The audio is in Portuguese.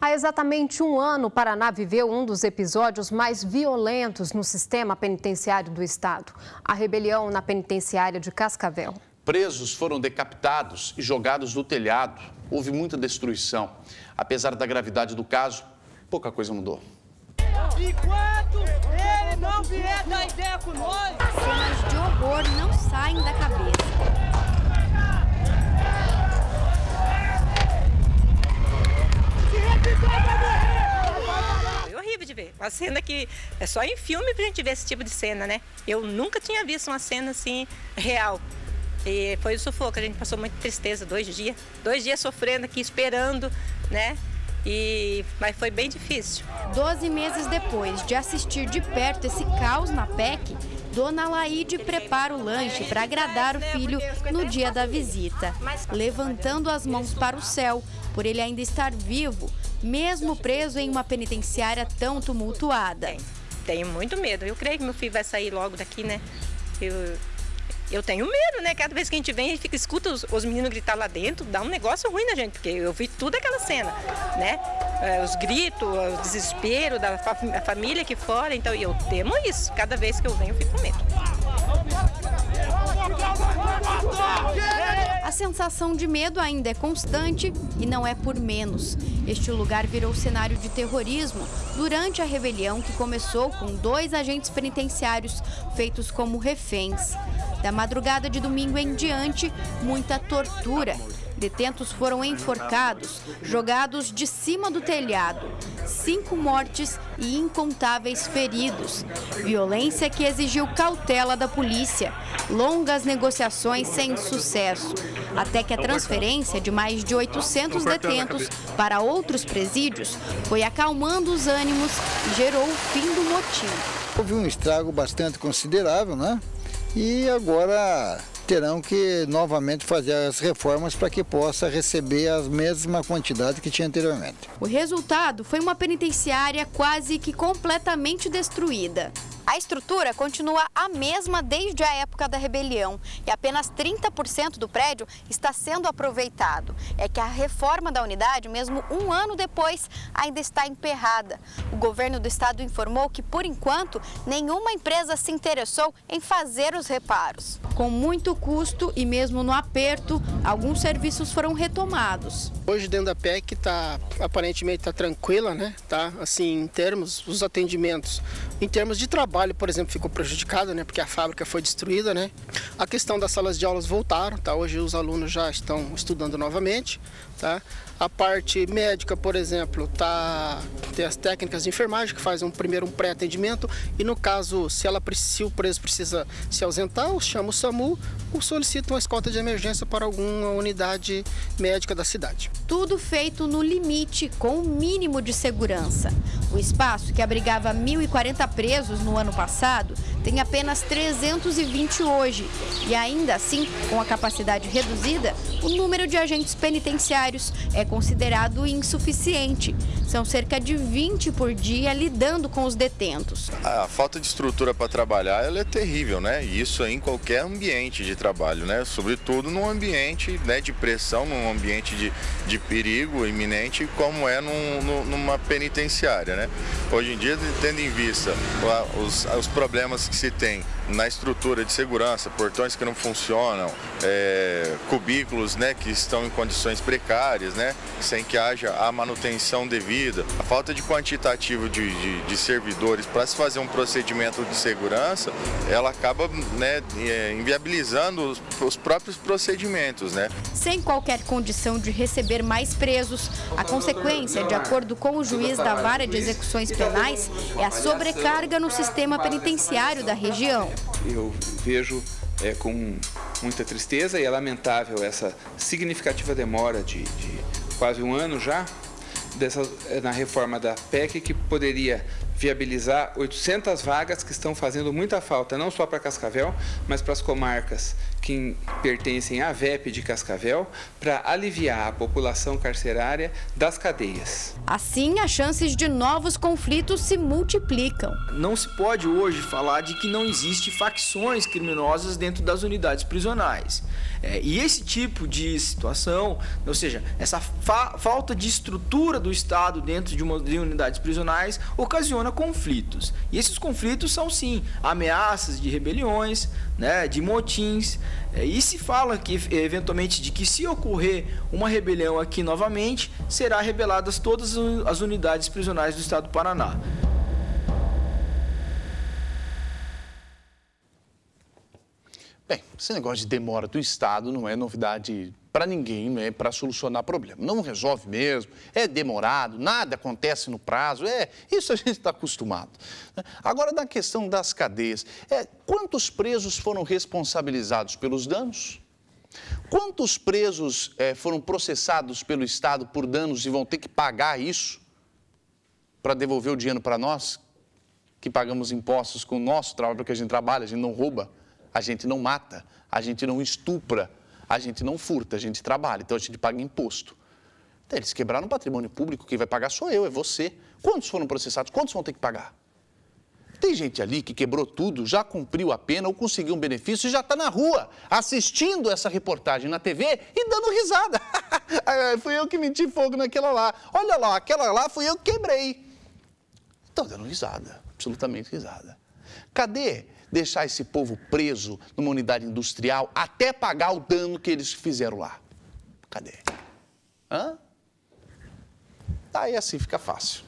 Há exatamente um ano, o Paraná viveu um dos episódios mais violentos no sistema penitenciário do estado: a rebelião na penitenciária de Cascavel. Presos foram decapitados e jogados do telhado. Houve muita destruição. Apesar da gravidade do caso, pouca coisa mudou. Enquanto ele não vier dar ideia com nós, cenas de horror não saem da cabeça. Uma cena que é só em filme pra gente ver esse tipo de cena, né? Eu nunca tinha visto uma cena assim real. E foi o sufoco, a gente passou muita tristeza dois dias. Dois dias sofrendo aqui, esperando, né? E, mas foi bem difícil. Doze meses depois de assistir de perto esse caos na PEC, Dona Laide prepara o lanche para agradar o filho no dia da visita, levantando as mãos para o céu, por ele ainda estar vivo, mesmo preso em uma penitenciária tão tumultuada. Tenho muito medo. Eu creio que meu filho vai sair logo daqui, né? Eu, eu tenho medo, né? Cada vez que a gente vem, a gente fica, escuta os, os, meninos gritar lá dentro, dá um negócio ruim na gente, porque eu vi tudo aquela cena, né? É, os gritos, o desespero da fa família aqui fora, então eu temo isso. Cada vez que eu venho, eu fico com medo. A sensação de medo ainda é constante e não é por menos. Este lugar virou cenário de terrorismo durante a rebelião que começou com dois agentes penitenciários feitos como reféns. Da madrugada de domingo em diante, muita tortura. Detentos foram enforcados, jogados de cima do telhado. Cinco mortes e incontáveis feridos. Violência que exigiu cautela da polícia. Longas negociações sem sucesso. Até que a transferência de mais de 800 detentos para outros presídios foi acalmando os ânimos e gerou o fim do motim. Houve um estrago bastante considerável, né? E agora terão que novamente fazer as reformas para que possa receber a mesma quantidade que tinha anteriormente. O resultado foi uma penitenciária quase que completamente destruída. A estrutura continua a mesma desde a época da rebelião e apenas 30% do prédio está sendo aproveitado. É que a reforma da unidade, mesmo um ano depois, ainda está emperrada. O governo do estado informou que, por enquanto, nenhuma empresa se interessou em fazer os reparos. Com muito custo e mesmo no aperto, alguns serviços foram retomados. Hoje dentro da PEC está aparentemente está tranquila, né? Tá assim em termos os atendimentos, em termos de trabalho, por exemplo, ficou prejudicado, né? Porque a fábrica foi destruída, né? A questão das salas de aulas voltaram, tá? Hoje os alunos já estão estudando novamente, tá? A parte médica, por exemplo, tá tem as técnicas de enfermagem que fazem um primeiro um pré-atendimento e no caso, se ela se o preso precisa se ausentar, chama o SAMU ou solicita uma escolta de emergência para alguma unidade médica da cidade. Tudo feito no limite com o mínimo de segurança. O espaço que abrigava 1.040 presos no ano passado tem apenas 320 hoje e ainda assim, com a capacidade reduzida, o número de agentes penitenciários é considerado insuficiente. São cerca de 20 por dia lidando com os detentos. A falta de estrutura para trabalhar ela é terrível, né? E isso em qualquer ambiente de trabalho, né? Sobretudo num ambiente né, de pressão, num ambiente de, de perigo iminente, como é num, numa penitenciária, né? Hoje em dia, tendo em vista os, os problemas que se tem na estrutura de segurança, portões que não funcionam, é, cubículos né, que estão em condições precárias, né, sem que haja a manutenção devida, a falta de quantitativo de, de, de servidores para se fazer um procedimento de segurança, ela acaba né, é, inviabilizando os, os próprios procedimentos. Né. Sem qualquer condição de receber mais presos, a consequência, de acordo com o juiz da vara de execuções penais, é a sobrecarga no sistema penitenciário da região. Eu vejo é, com muita tristeza e é lamentável essa significativa demora de, de quase um ano já dessa, na reforma da PEC que poderia viabilizar 800 vagas que estão fazendo muita falta, não só para Cascavel, mas para as comarcas que pertencem à VEP de Cascavel, para aliviar a população carcerária das cadeias. Assim, as chances de novos conflitos se multiplicam. Não se pode hoje falar de que não existe facções criminosas dentro das unidades prisionais. É, e esse tipo de situação, ou seja, essa fa falta de estrutura do Estado dentro de, uma, de unidades prisionais ocasiona conflitos. E esses conflitos são sim ameaças de rebeliões, né, de motins. É, e se fala que eventualmente de que se ocorrer uma rebelião aqui novamente, será rebeladas todas as unidades prisionais do Estado do Paraná. Bem, esse negócio de demora do Estado não é novidade para ninguém, né, para solucionar problema. Não resolve mesmo, é demorado, nada acontece no prazo, é isso a gente está acostumado. Né. Agora, na questão das cadeias, é, quantos presos foram responsabilizados pelos danos? Quantos presos é, foram processados pelo Estado por danos e vão ter que pagar isso para devolver o dinheiro para nós, que pagamos impostos com o nosso trabalho, porque a gente trabalha, a gente não rouba? A gente não mata, a gente não estupra, a gente não furta, a gente trabalha, então a gente paga imposto. Então, eles quebraram o patrimônio público, quem vai pagar sou eu, é você. Quantos foram processados? Quantos vão ter que pagar? Tem gente ali que quebrou tudo, já cumpriu a pena ou conseguiu um benefício e já está na rua, assistindo essa reportagem na TV e dando risada. fui eu que meti fogo naquela lá. Olha lá, aquela lá fui eu que quebrei. Estão dando risada, absolutamente risada. Cadê deixar esse povo preso numa unidade industrial até pagar o dano que eles fizeram lá. Cadê? Hã? Aí assim fica fácil.